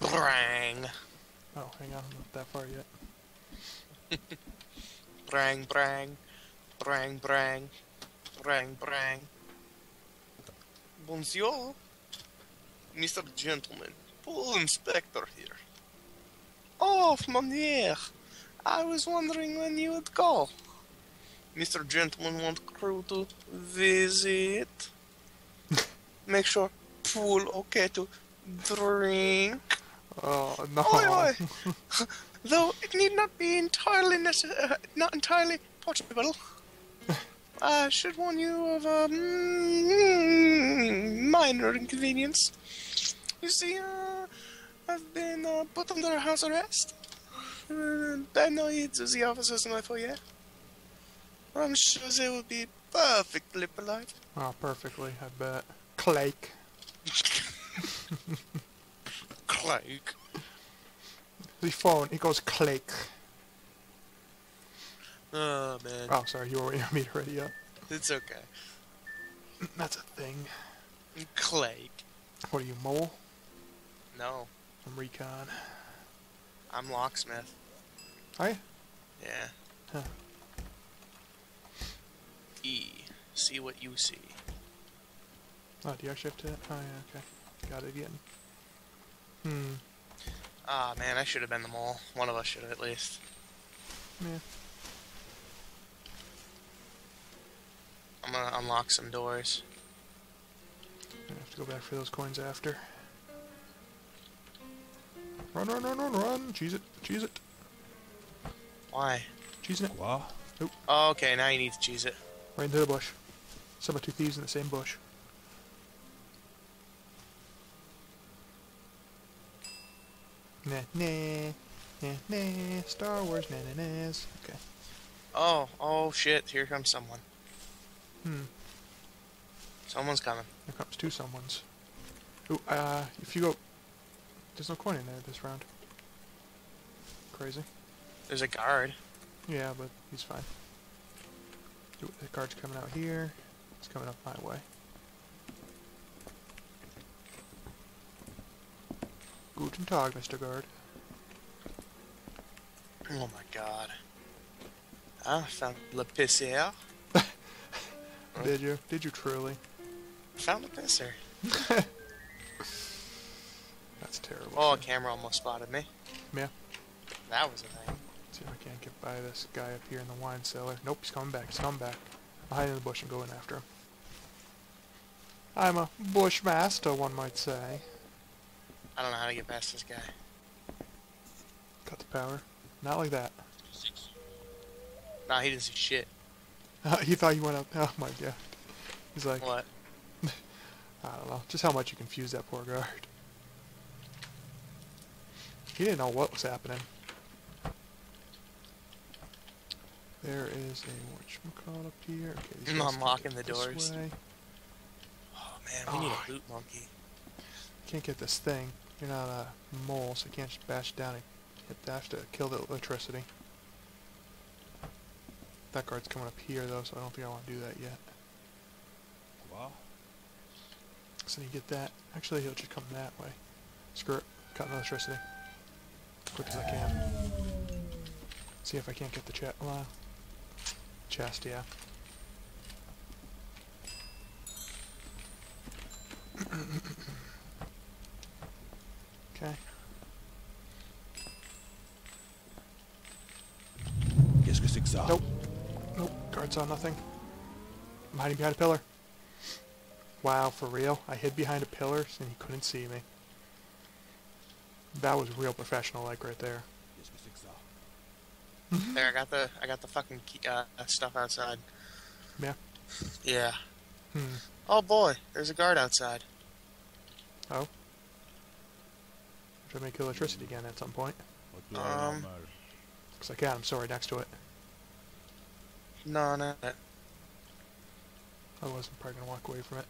Brang. Oh, hang on, I'm not that far yet. Brang, brang. Brang, brang. Brang, brang. Bonjour. Mr. Gentleman. Pool inspector here. Oh, Monier. I was wondering when you would call. Mr. Gentleman want crew to visit. Make sure pool okay to drink. Oh, no. Oi, oi. Though it need not be entirely uh, not entirely possible. I should warn you of a mm, minor inconvenience. You see, uh, I've been uh, put under house arrest. Uh, it's the officers in my foyer. I'm sure they will be perfectly polite. Oh, perfectly, I bet. Clake. Craig. The phone, it goes click. Oh man, Oh, sorry, you were waiting on me to ready up. it's okay. That's a thing. Craig. What are you, mole? No, I'm recon. I'm locksmith. Are you? Yeah. Huh. E. See what you see. Oh, do you actually have to? Oh, yeah, okay. Got it again. Hmm. Ah man, I should have been the mole. One of us should have at least. Yeah. I'm gonna unlock some doors. I have to go back for those coins after. Run, run, run, run, run! Cheese it, cheese it, Why? cheesing it. Quoi? Oh, okay, now you need to cheese it. Right into the bush. Some of two thieves in the same bush. Nah, nah, nah, nah, Star Wars, nah, nah, nahs. Okay. Oh, oh shit, here comes someone. Hmm. Someone's coming. Here comes two someones. Ooh, uh, if you go... There's no coin in there this round. Crazy. There's a guard. Yeah, but he's fine. Ooh, the guard's coming out here. It's coming up my way. Guten Tag, Mr. Guard. Oh my god. I found Le Pissair. Did you? Did you truly? Found the pisser. That's terrible. Oh, a camera almost spotted me. Yeah. That was a thing. Let's see if I can't get by this guy up here in the wine cellar. Nope, he's coming back. He's coming back. I'll hide in the bush and go in after him. I'm a bushmaster, one might say. I don't know how to get past this guy. Cut the power. Not like that. Nah, he didn't see shit. he thought you went up. Oh my god. He's like, What? I don't know. Just how much you confused that poor guard. He didn't know what was happening. There is a whatchamacallit up here. Okay, I'm unlocking the doors. Oh man, we need Oh. a loot monkey. Can't get this thing. You're not a mole, so you can't just bash down and hit dash to kill the electricity. That guard's coming up here though, so I don't think I want to do that yet. Quoi? So you get that. Actually, he'll just come that way. Screw it. Cut the electricity. Quick as I can. See if I can't get the chest. Well, chest, yeah. Okay. Qu'est-ce que c'est que ça? Nope. Nope. Guard saw nothing. I'm hiding behind a pillar. Wow, for real? I hid behind a pillar and he couldn't see me. That was real professional like right there. Qu'est-ce que c'est que ça? There, I got the I got the fucking key, uh, stuff outside. Yeah. Yeah. Hmm. Oh boy, there's a guard outside. Oh. Should I make electricity again at some point? Retour à Um, normal. Looks like yeah, I'm still right next to it. No, no. no. I wasn't probably gonna walk away from it.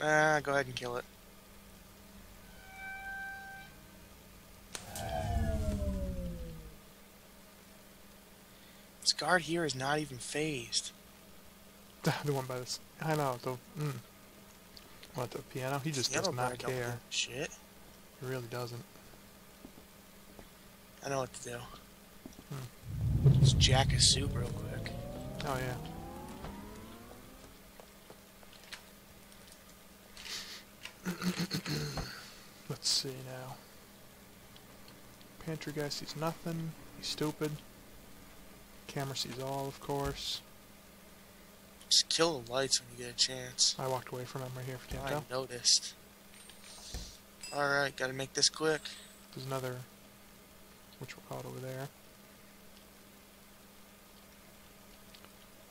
Ah, go ahead and kill it. This guard here is not even phased. the one by this. I know. The mm. What, the piano? He just does not care. Shit. He really doesn't. I know what to do. Hmm. Let's jack a soup real quick. Oh, yeah. Let's see now. Pantry guy sees nothing. He's stupid. Camera sees all, of course. Just kill the lights when you get a chance. I walked away from him right here if you can't I tell. noticed. Alright, gotta make this quick. There's another, which we'll call it over there.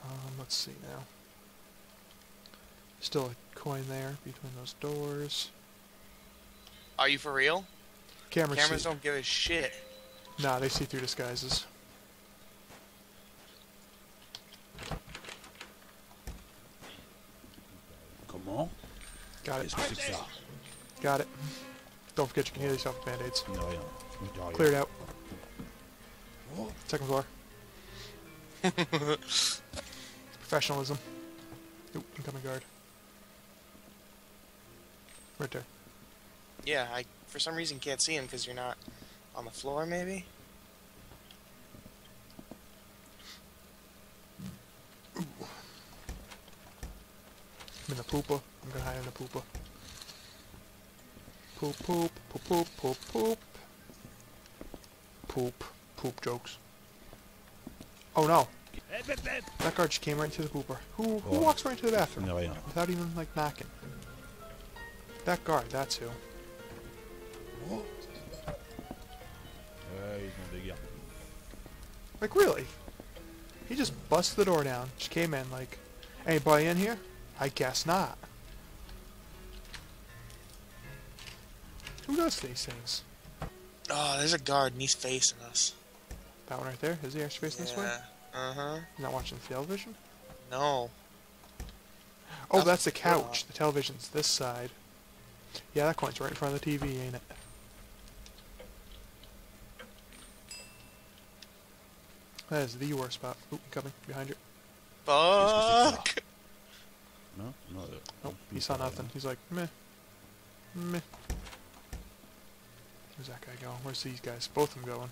Um, let's see now. Still a coin there between those doors. Are you for real? Cameras, Cameras see. don't give a shit. Nah, they see through disguises. Got it. Qu'est-ce que c'est que ça Got it. Don't forget you can heal yourself with band-aids. Il n'y a rien. Il n'y. Cleared out. Second floor. Professionalism. Oop, incoming guard. Right there. Yeah, I for some reason can't see him because you're not on the floor, maybe? I'm in the poopa. I'm gonna hide in the pooper. Poop, poop, poop, poop, poop, poop. Poop. Poop jokes. Oh no! That guard just came right into the pooper. Who who Oh. walks right into the bathroom a rien. without even like knocking? That guard, that's who. Ouais, ils ont des gardes. Like really? He just busted the door down, just came in like, anybody in here? I guess not. Who does these things? Oh, there's a guard and he's facing us. That one right there? Is he actually facing this way? Yeah. Uh huh. Not watching the television? No. Oh, That's that's the the door. couch. The television's this side. Yeah, that coin's right in front of the TV, ain't it? That is the worst spot. Oop, coming behind you. Fuck. Euh, Nope, he saw nothing. He's like, meh. Meh. Where's that guy going? Where's these guys? Both of them going.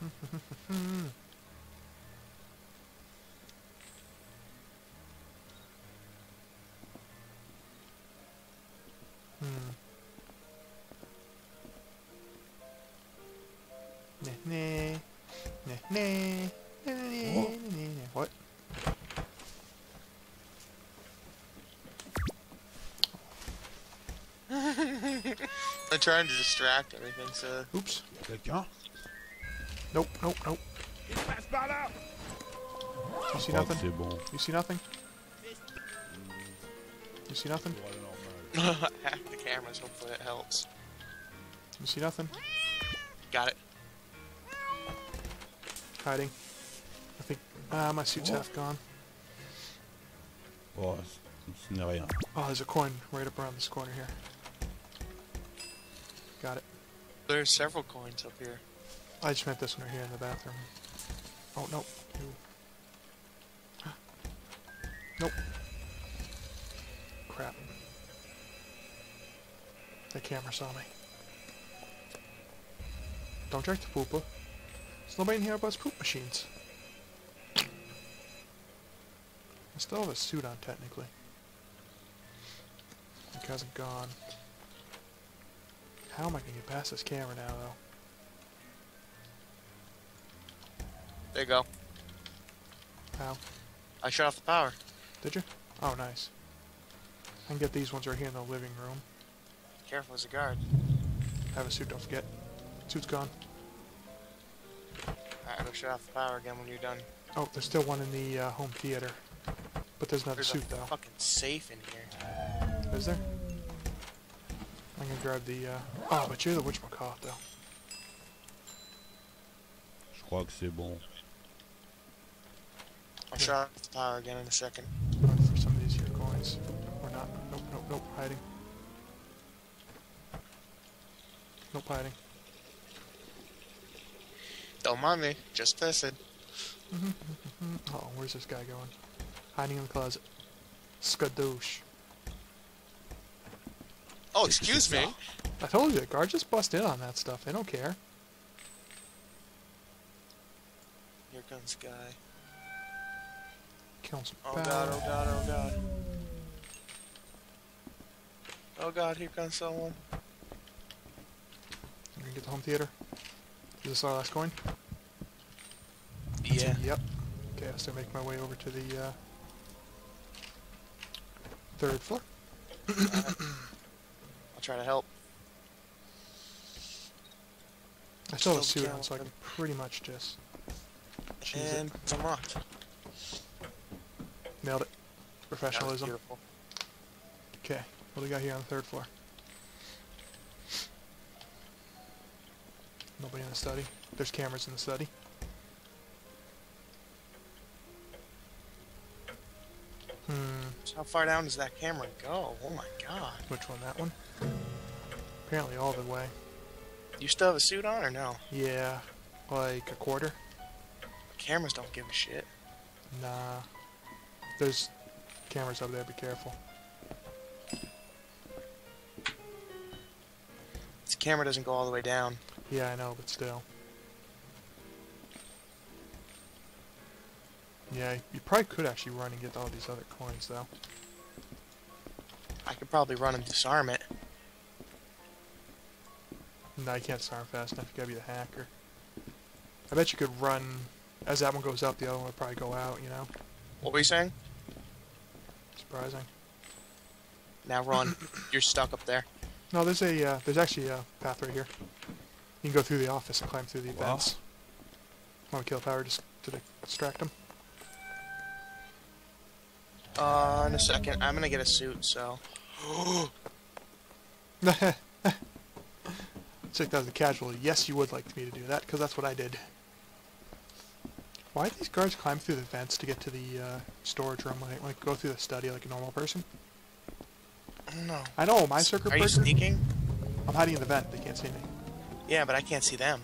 hmm. Nah, nah. Nah, nah. Oh. What? I'm trying to distract everything, so. Oops. Quelqu'un Nope, nope, nope. Là You see Oh, nothing? You see nothing? You see nothing? Hack the cameras, hopefully it helps. You see nothing? Got it. Hiding. I think. Ah, my suit's half gone. Oh, ce n'est rien. Oh, there's a coin right up around this corner here. Got it. There's several coins up here. I just meant this one right here in the bathroom. Oh, no. You. Nope. Crap. The camera saw me. Don't drink the poopa. There's nobody in here but poop machines. I still have a suit on, technically. It hasn't gone. How am I gonna get past this camera now, though? There you go. How? I shut off the power. Did you? Oh, nice. I can get these ones right here in the living room. Careful as a guard. Have a suit, don't forget. Suit's gone. Alright, go shut off the power again when you're done. Oh, there's still one in the uh, home theater. But there's another There's suit, a though. fucking safe in here. Is there? I'm gonna grab the, uh... Oh, but you're the whatchamacallit, though. Je crois que c'est bon. I'll shut off the power again in a second. Run for some of these here coins. Or not. Nope, nope, nope. Hiding. Nope, hiding. Don't mind me, just pissing. Oh, where's this guy going? Hiding in the closet. Skadoosh. Oh, excuse me. I told you, guards just bust in on that stuff. They don't care. Here comes the guy. Kill some Oh bad- god, oh god, oh god. Oh god, here comes someone. You gonna get the home theater? Is this our last coin? Yeah. Yep. Okay, so I make my way over to the uh, third floor. I'll try to help. I still have a suit on, so I can't pretty much just cheese And it's unlocked. it. Nailed it. Professionalism. beautiful. Okay, what do we got here on the third floor? Nobody in the study. There's cameras in the study. Hmm, So how far down does that camera go? Oh my god. which one? That one? Apparently all the way. You still have a suit on or no? Yeah, like a quarter? Cameras don't give a shit. Nah. There's cameras up there, be careful. This camera doesn't go all the way down. Yeah, I know, but still. Yeah, you probably could actually run and get all these other coins, though. I could probably run and disarm it. No, you can't disarm fast enough. You gotta be the hacker. I bet you could run... As that one goes up, the other one would probably go out, you know? What were you saying? Surprising. Now run. You're stuck up there. No, there's a, uh, there's actually a path right here. You can go through the office and climb through the Wow. vents. Want to kill power just to distract him? Uh, in a second. I'm gonna get a suit, so. Check that as a casual. Yes, you would like me to do that, because that's what I did. Why do these guards climb through the vents to get to the uh, storage room when they like, go through the study like a normal person? no. I know, my circuit Are you sneaking? I'm hiding in the vent. They can't see me. Yeah, but I can't see them.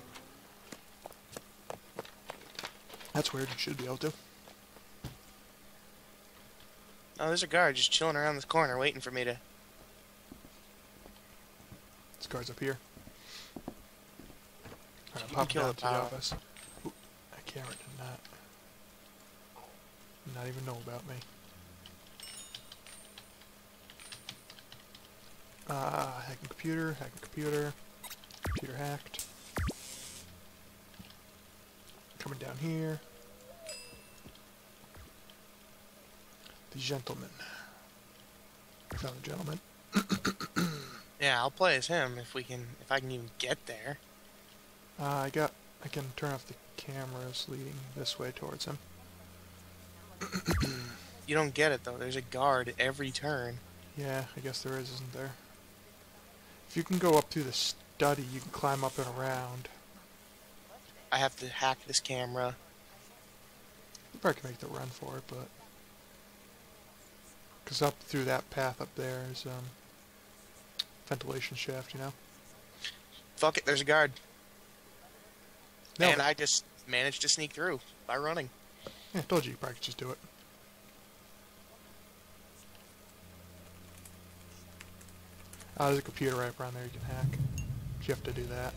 That's weird. You should be able to. Oh, there's a guard just chilling around this corner waiting for me to. This guard's up here. Alright, pop kill down the to the power. office. Ooh, that camera did not. Not even know about me. Uh, hacking computer, hacking computer, computer hacked. Coming down here. The gentleman. I found the gentleman. Yeah, I'll play as him if we can, if I can even get there. Uh, I got. I can turn off the cameras leading this way towards him. You don't get it though. There's a guard every turn. Yeah, I guess there is, isn't there? If you can go up through the study, you can climb up and around. I have to hack this camera. You probably can make the run for it, but because up through that path up there is um ventilation shaft, you know. Fuck it, there's a guard. No, and I just managed to sneak through by running. yeah, I told you you probably could just do it. Uh, there's a computer right around there you can hack. You have to do that.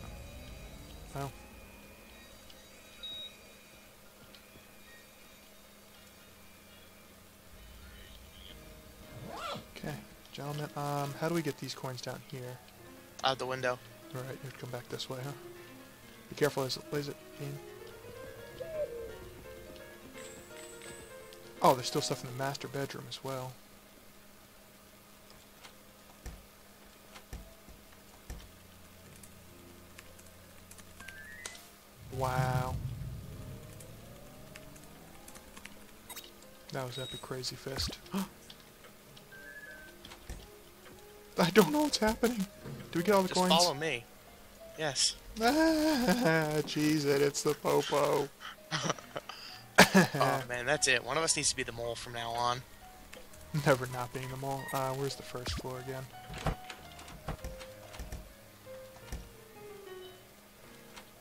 Well. Gentlemen, um, how do we get these coins down here? Out the window. Alright, you have to come back this way, huh? Be careful as it lays it in. Oh, there's still stuff in the master bedroom as well. Wow. That was epic crazy fist. I don't know what's happening. Do we get all the Just coins? follow me. Yes. Ah, Cheese it, it's the popo. Oh man, that's it. One of us needs to be the mole from now on. Never not being the mole. Uh, where's the first floor again?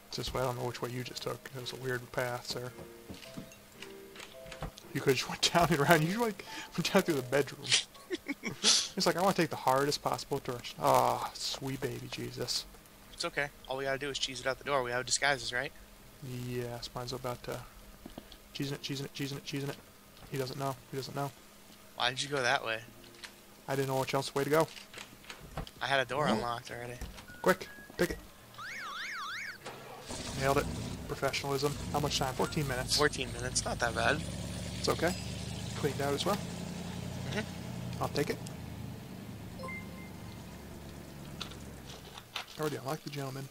It's this way. I don't know which way you just took. It was a weird path, sir. You could have just went down and around. You like went down through the bedroom. It's like I want to take the hardest possible direction. Ah, sweet baby Jesus. It's okay. All we gotta do is cheese it out the door. We have disguises, right? Yes, mine's about to cheesing it, cheesing it, cheesing it, cheesing it. He doesn't know. He doesn't know. Why did you go that way? I didn't know which else way to go. I had a door unlocked already. Quick, pick it. Nailed it. Professionalism. How much time? 14 minutes. 14 minutes, not that bad. It's okay. Cleaned out as well. Mhm. I'll take it. Already unlocked the gentleman.